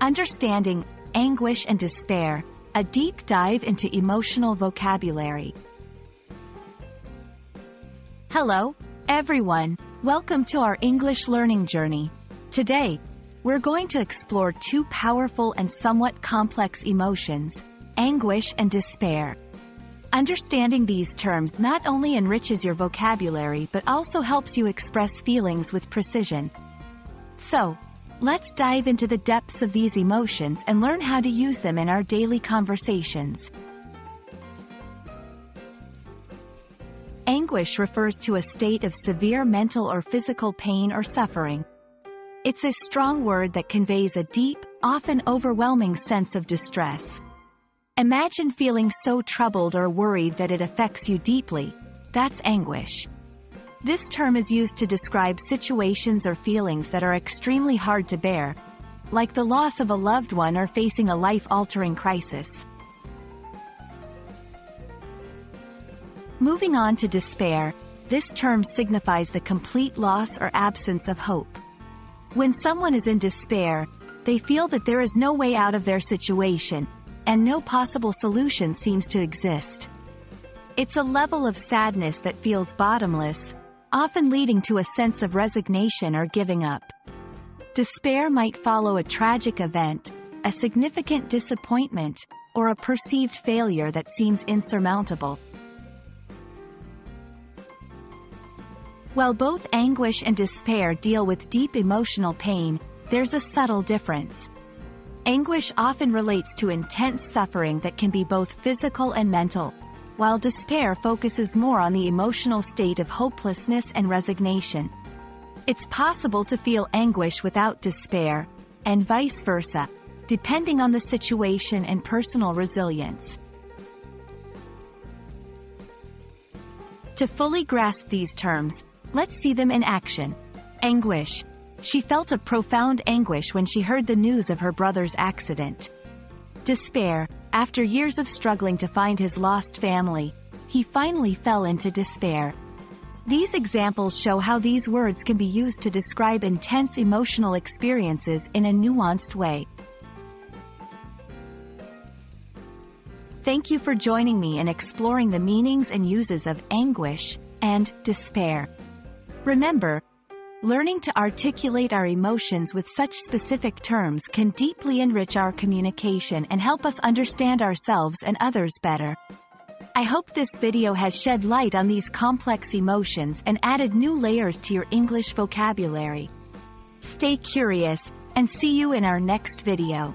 Understanding Anguish and Despair, a deep dive into emotional vocabulary. Hello, everyone. Welcome to our English learning journey. Today, we're going to explore two powerful and somewhat complex emotions, anguish and despair. Understanding these terms not only enriches your vocabulary but also helps you express feelings with precision. So, let's dive into the depths of these emotions and learn how to use them in our daily conversations. Anguish refers to a state of severe mental or physical pain or suffering. It's a strong word that conveys a deep, often overwhelming sense of distress. Imagine feeling so troubled or worried that it affects you deeply. That's anguish. This term is used to describe situations or feelings that are extremely hard to bear, like the loss of a loved one or facing a life-altering crisis. Moving on to despair, this term signifies the complete loss or absence of hope. When someone is in despair, they feel that there is no way out of their situation, and no possible solution seems to exist. It's a level of sadness that feels bottomless, often leading to a sense of resignation or giving up. Despair might follow a tragic event, a significant disappointment, or a perceived failure that seems insurmountable. While both anguish and despair deal with deep emotional pain, there's a subtle difference. Anguish often relates to intense suffering that can be both physical and mental, while despair focuses more on the emotional state of hopelessness and resignation. It's possible to feel anguish without despair, and vice versa, depending on the situation and personal resilience. To fully grasp these terms, let's see them in action. Anguish, she felt a profound anguish when she heard the news of her brother's accident. Despair, after years of struggling to find his lost family, he finally fell into despair. These examples show how these words can be used to describe intense emotional experiences in a nuanced way. Thank you for joining me in exploring the meanings and uses of anguish and despair. Remember, Learning to articulate our emotions with such specific terms can deeply enrich our communication and help us understand ourselves and others better. I hope this video has shed light on these complex emotions and added new layers to your English vocabulary. Stay curious, and see you in our next video.